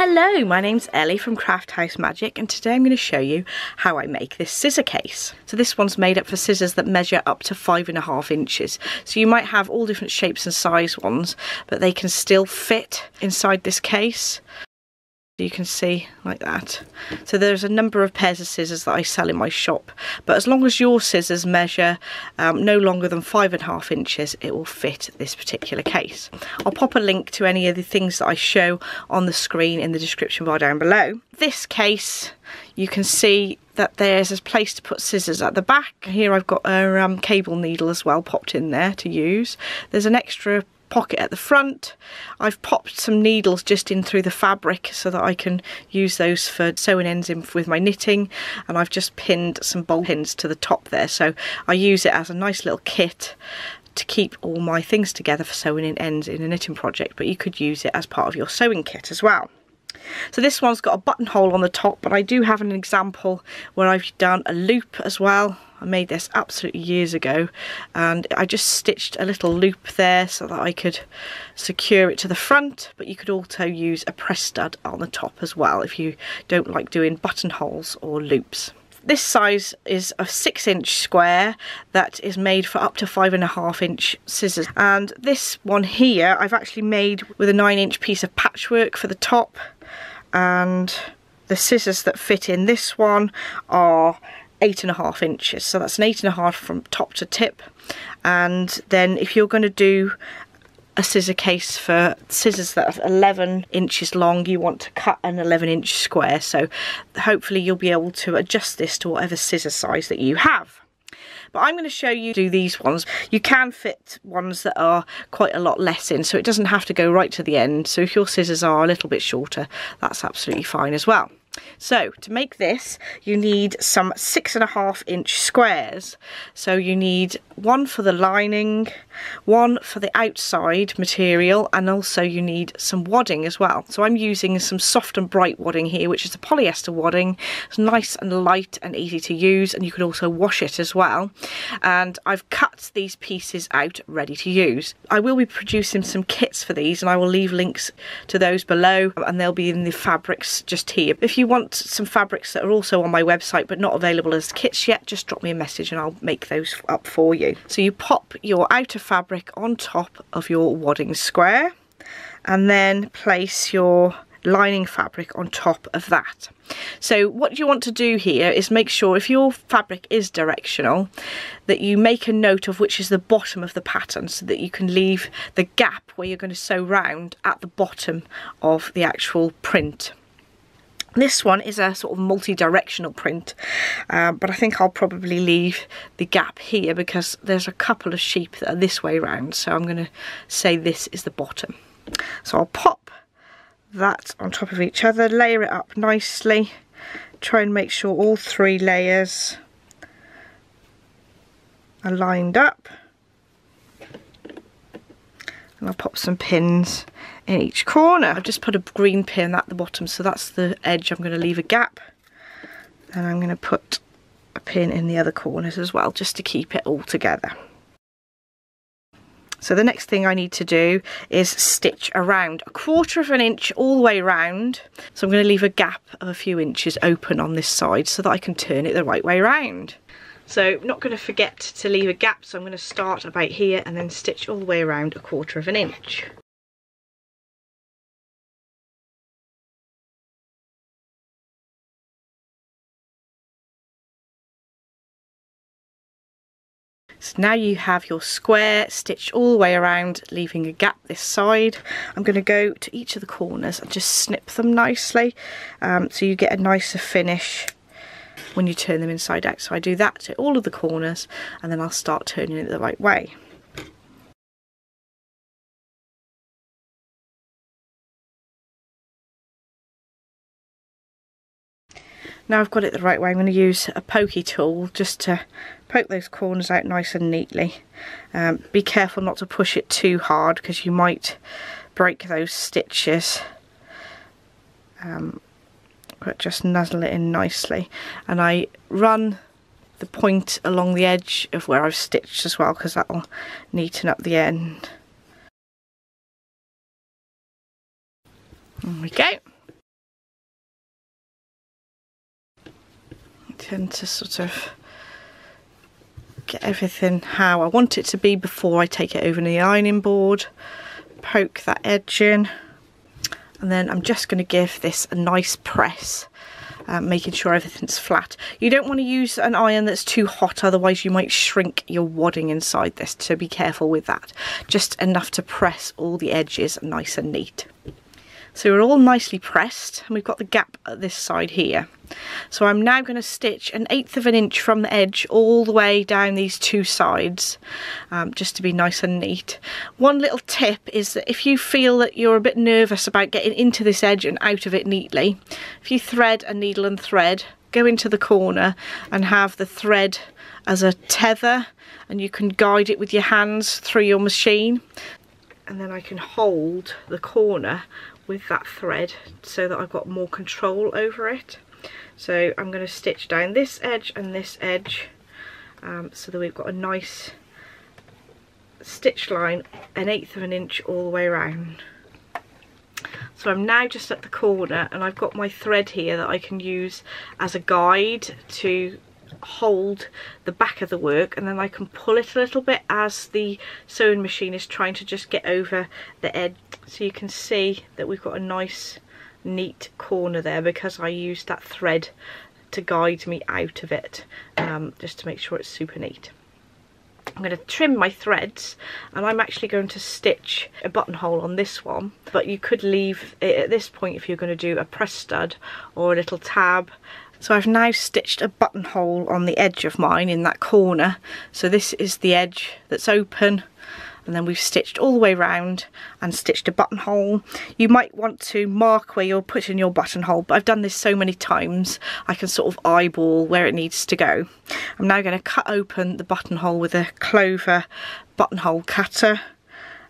Hello, my name's Ellie from Craft House Magic and today I'm going to show you how I make this scissor case. So this one's made up for scissors that measure up to five and a half inches. So you might have all different shapes and size ones, but they can still fit inside this case you can see like that. So there's a number of pairs of scissors that I sell in my shop but as long as your scissors measure um, no longer than five and a half inches it will fit this particular case. I'll pop a link to any of the things that I show on the screen in the description bar down below. This case you can see that there's a place to put scissors at the back. Here I've got a um, cable needle as well popped in there to use. There's an extra pocket at the front. I've popped some needles just in through the fabric so that I can use those for sewing ends in with my knitting and I've just pinned some bolt pins to the top there so I use it as a nice little kit to keep all my things together for sewing in ends in a knitting project but you could use it as part of your sewing kit as well. So this one's got a buttonhole on the top, but I do have an example where I've done a loop as well. I made this absolutely years ago and I just stitched a little loop there so that I could secure it to the front but you could also use a press stud on the top as well if you don't like doing buttonholes or loops. This size is a six inch square that is made for up to five and a half inch scissors. And this one here, I've actually made with a nine inch piece of patchwork for the top. And the scissors that fit in this one are eight and a half inches. So that's an eight and a half from top to tip. And then if you're going to do a scissor case for scissors that are 11 inches long you want to cut an 11 inch square so hopefully you'll be able to adjust this to whatever scissor size that you have but I'm going to show you do these ones. You can fit ones that are quite a lot less in, so it doesn't have to go right to the end. So if your scissors are a little bit shorter, that's absolutely fine as well. So to make this, you need some six and a half inch squares. So you need one for the lining, one for the outside material, and also you need some wadding as well. So I'm using some soft and bright wadding here, which is a polyester wadding. It's nice and light and easy to use, and you can also wash it as well. And I've cut these pieces out ready to use. I will be producing some kits for these, and I will leave links to those below, and they'll be in the fabrics just here. If you want some fabrics that are also on my website but not available as kits yet, just drop me a message and I'll make those up for you. So you pop your outer fabric on top of your wadding square and then place your lining fabric on top of that. So what you want to do here is make sure if your fabric is directional that you make a note of which is the bottom of the pattern so that you can leave the gap where you're going to sew round at the bottom of the actual print. This one is a sort of multi-directional print, uh, but I think I'll probably leave the gap here because there's a couple of sheep that are this way round, so I'm going to say this is the bottom. So I'll pop that on top of each other, layer it up nicely, try and make sure all three layers are lined up. And I'll pop some pins in each corner. I've just put a green pin at the bottom, so that's the edge. I'm going to leave a gap. And I'm going to put a pin in the other corners as well, just to keep it all together. So the next thing I need to do is stitch around a quarter of an inch all the way around. So I'm going to leave a gap of a few inches open on this side so that I can turn it the right way around. So not going to forget to leave a gap, so I'm going to start about here and then stitch all the way around a quarter of an inch. So now you have your square stitched all the way around, leaving a gap this side. I'm going to go to each of the corners and just snip them nicely um, so you get a nicer finish when you turn them inside out. So I do that to all of the corners and then I'll start turning it the right way. Now I've got it the right way, I'm going to use a pokey tool just to poke those corners out nice and neatly. Um, be careful not to push it too hard because you might break those stitches. Um, but just nuzzle it in nicely and I run the point along the edge of where I've stitched as well because that'll neaten up the end. There we go. I tend to sort of get everything how I want it to be before I take it over to the ironing board, poke that edge in and then I'm just going to give this a nice press um, making sure everything's flat. You don't want to use an iron that's too hot otherwise you might shrink your wadding inside this so be careful with that. Just enough to press all the edges nice and neat. So we're all nicely pressed and we've got the gap at this side here. So I'm now going to stitch an eighth of an inch from the edge all the way down these two sides um, just to be nice and neat. One little tip is that if you feel that you're a bit nervous about getting into this edge and out of it neatly, if you thread a needle and thread, go into the corner and have the thread as a tether and you can guide it with your hands through your machine and then I can hold the corner with that thread so that I've got more control over it. So I'm going to stitch down this edge and this edge um, so that we've got a nice stitch line an eighth of an inch all the way around. So I'm now just at the corner and I've got my thread here that I can use as a guide to hold the back of the work and then I can pull it a little bit as the sewing machine is trying to just get over the edge so you can see that we've got a nice neat corner there because I used that thread to guide me out of it um, just to make sure it's super neat. I'm going to trim my threads and I'm actually going to stitch a buttonhole on this one but you could leave it at this point if you're going to do a press stud or a little tab so I've now stitched a buttonhole on the edge of mine in that corner. So this is the edge that's open and then we've stitched all the way around and stitched a buttonhole. You might want to mark where you're putting your buttonhole, but I've done this so many times I can sort of eyeball where it needs to go. I'm now going to cut open the buttonhole with a clover buttonhole cutter.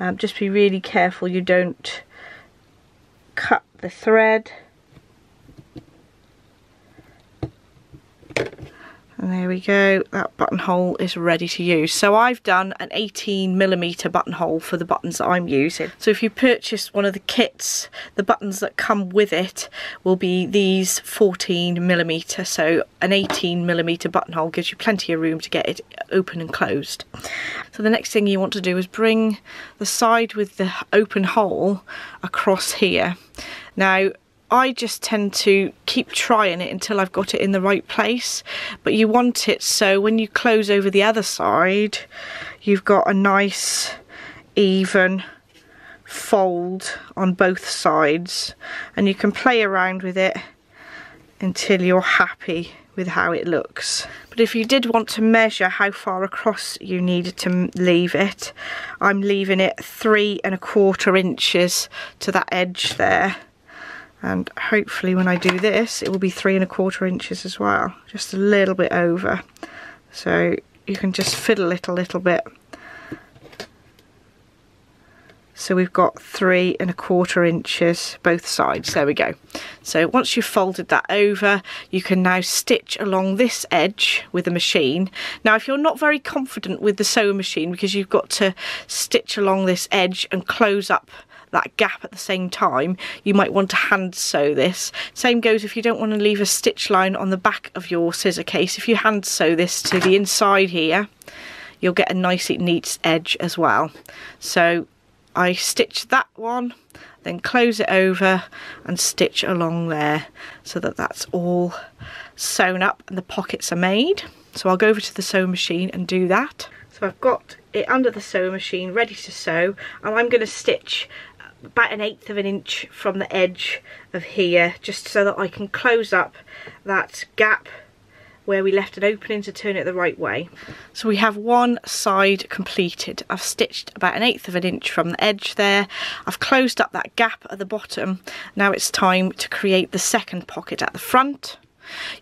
Um, just be really careful you don't cut the thread And there we go, that buttonhole is ready to use. So I've done an 18 millimeter buttonhole for the buttons that I'm using. So if you purchase one of the kits, the buttons that come with it will be these 14 millimeter. So an 18 millimeter buttonhole gives you plenty of room to get it open and closed. So the next thing you want to do is bring the side with the open hole across here. Now I just tend to keep trying it until I've got it in the right place. But you want it so when you close over the other side you've got a nice even fold on both sides. And you can play around with it until you're happy with how it looks. But if you did want to measure how far across you needed to leave it, I'm leaving it three and a quarter inches to that edge there and hopefully when I do this it will be three and a quarter inches as well just a little bit over. So you can just fiddle it a little bit. So we've got three and a quarter inches both sides. There we go. So once you've folded that over you can now stitch along this edge with a machine. Now if you're not very confident with the sewing machine because you've got to stitch along this edge and close up that gap at the same time, you might want to hand sew this. Same goes if you don't want to leave a stitch line on the back of your scissor case. If you hand sew this to the inside here, you'll get a nice neat edge as well. So I stitch that one, then close it over and stitch along there so that that's all sewn up and the pockets are made. So I'll go over to the sewing machine and do that. So I've got it under the sewing machine ready to sew and I'm going to stitch about an eighth of an inch from the edge of here just so that I can close up that gap where we left an opening to turn it the right way. So we have one side completed. I've stitched about an eighth of an inch from the edge there. I've closed up that gap at the bottom. Now it's time to create the second pocket at the front.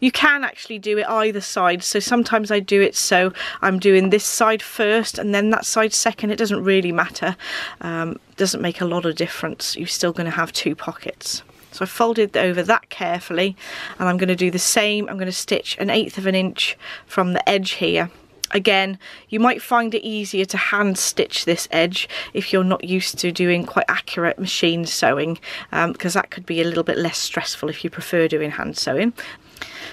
You can actually do it either side. So sometimes I do it so I'm doing this side first and then that side second. It doesn't really matter. Um, doesn't make a lot of difference. You're still going to have two pockets. So I folded over that carefully and I'm going to do the same. I'm going to stitch an eighth of an inch from the edge here again you might find it easier to hand stitch this edge if you're not used to doing quite accurate machine sewing because um, that could be a little bit less stressful if you prefer doing hand sewing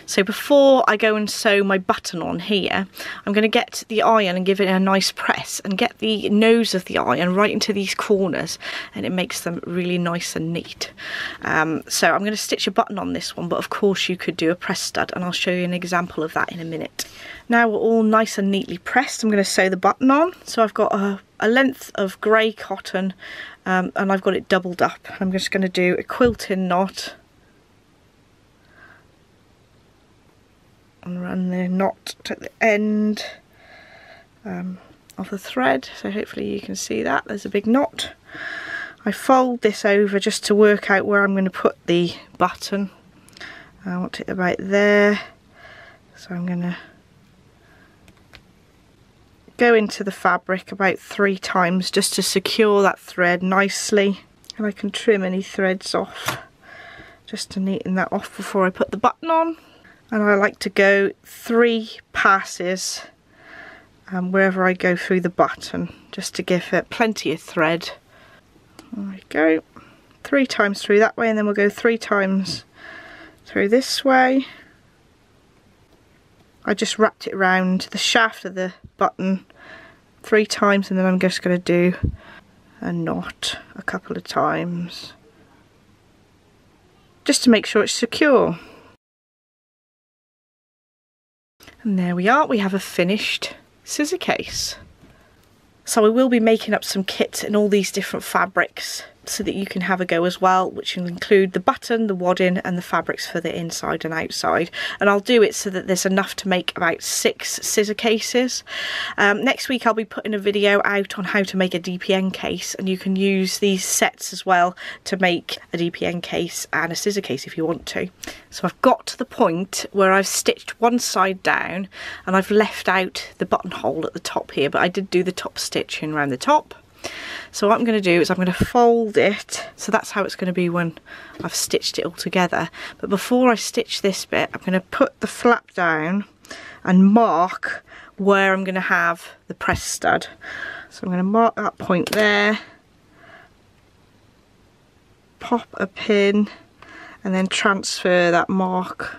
So before I go and sew my button on here, I'm going to get the iron and give it a nice press and get the nose of the iron right into these corners and it makes them really nice and neat. Um, so I'm going to stitch a button on this one, but of course you could do a press stud and I'll show you an example of that in a minute. Now we're all nice and neatly pressed, I'm going to sew the button on. So I've got a, a length of grey cotton um, and I've got it doubled up. I'm just going to do a quilting knot and run the knot at the end um, of the thread. So hopefully you can see that. There's a big knot. I fold this over just to work out where I'm going to put the button. I want it about there. So I'm going to go into the fabric about three times just to secure that thread nicely. And I can trim any threads off just to neaten that off before I put the button on and I like to go three passes um, wherever I go through the button just to give it plenty of thread. There we go. Three times through that way and then we'll go three times through this way. I just wrapped it around the shaft of the button three times and then I'm just going to do a knot a couple of times just to make sure it's secure. And there we are, we have a finished scissor case. So I will be making up some kits in all these different fabrics so that you can have a go as well, which will include the button, the wadding and the fabrics for the inside and outside. And I'll do it so that there's enough to make about six scissor cases. Um, next week I'll be putting a video out on how to make a DPN case and you can use these sets as well to make a DPN case and a scissor case if you want to. So I've got to the point where I've stitched one side down and I've left out the buttonhole at the top here, but I did do the top stitching around the top. So what I'm going to do is I'm going to fold it. So that's how it's going to be when I've stitched it all together. But before I stitch this bit, I'm going to put the flap down and mark where I'm going to have the press stud. So I'm going to mark that point there, pop a pin and then transfer that mark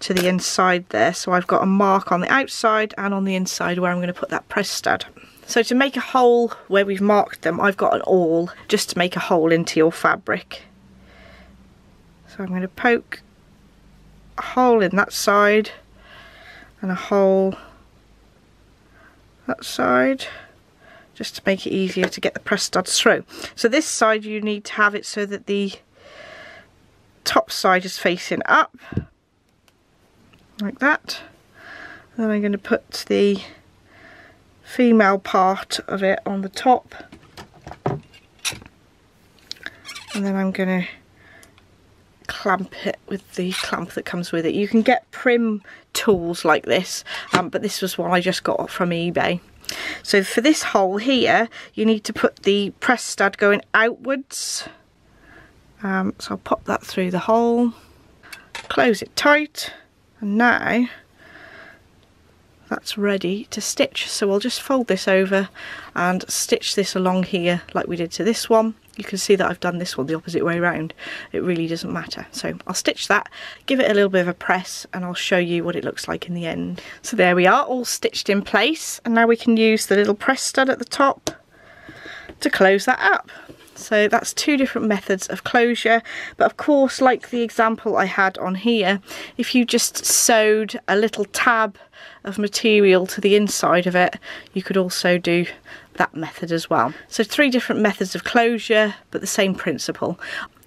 to the inside there. So I've got a mark on the outside and on the inside where I'm going to put that press stud. So to make a hole where we've marked them, I've got an awl just to make a hole into your fabric. So I'm going to poke a hole in that side and a hole that side just to make it easier to get the press studs through. So this side you need to have it so that the top side is facing up like that. Then I'm going to put the female part of it on the top and then I'm going to clamp it with the clamp that comes with it. You can get Prym tools like this um, but this was one I just got from eBay. So for this hole here you need to put the press stud going outwards um, so I'll pop that through the hole close it tight and now that's ready to stitch. So I'll just fold this over and stitch this along here like we did to this one. You can see that I've done this one the opposite way around it really doesn't matter. So I'll stitch that give it a little bit of a press and I'll show you what it looks like in the end. So there we are all stitched in place. And now we can use the little press stud at the top to close that up. So that's two different methods of closure. But of course, like the example I had on here, if you just sewed a little tab of material to the inside of it, you could also do that method as well. So three different methods of closure, but the same principle.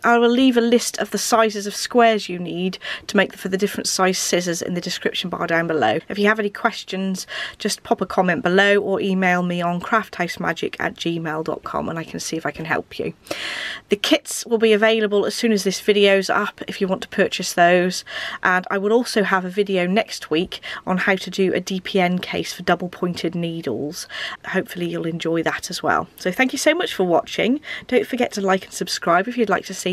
I will leave a list of the sizes of squares you need to make for the different size scissors in the description bar down below. If you have any questions, just pop a comment below or email me on crafthousemagic at gmail.com and I can see if I can help you. The kits will be available as soon as this video's up if you want to purchase those and I will also have a video next week on how to do a DPN case for double pointed needles. Hopefully you'll enjoy that as well. So thank you so much for watching. Don't forget to like and subscribe if you'd like to see